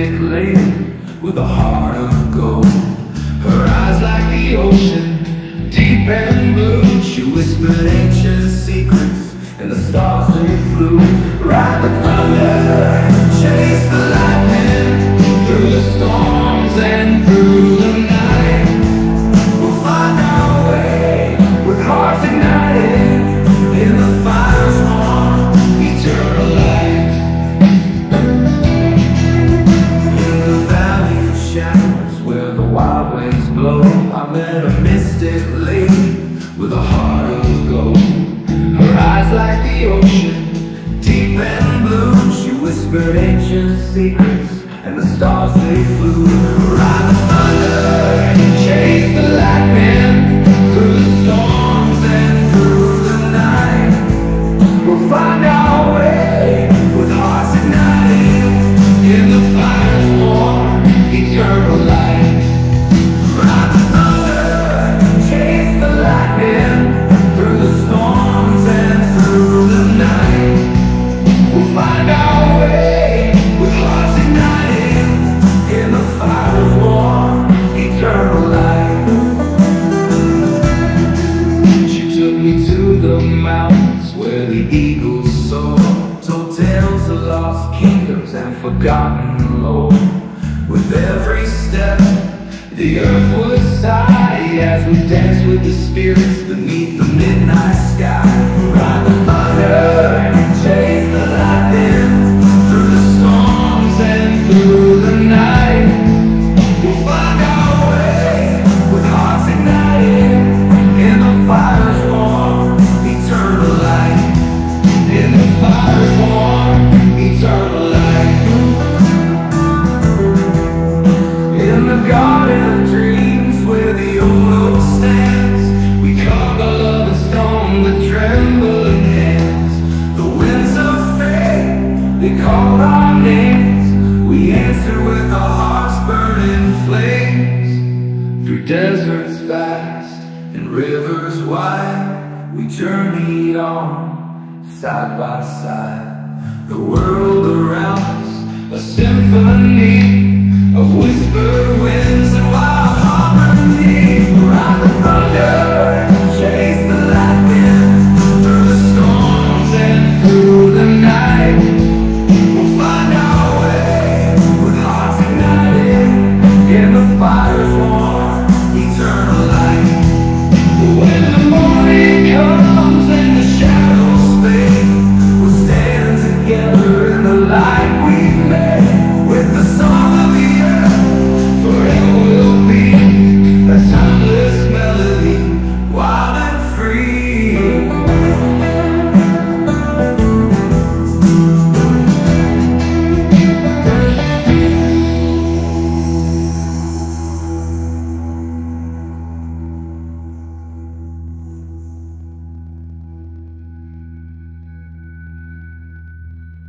with a heart of gold. Her eyes like the ocean, deep and blue. She whispered ancient secrets, and the stars they flew. Ride the thunder, chase met a mystic lady with a heart of gold. Her eyes like the ocean, deep and blue. She whispered ancient secrets, and the stars they flew. Ride the thunder, the mountains where the eagles soar, told tales of lost kingdoms and forgotten lore. With every step, the earth would sigh as we danced with the spirits they call our names. We answer with our hearts burning flames. Through deserts vast and rivers wide, we journeyed on side by side. The world around us, a symphony free.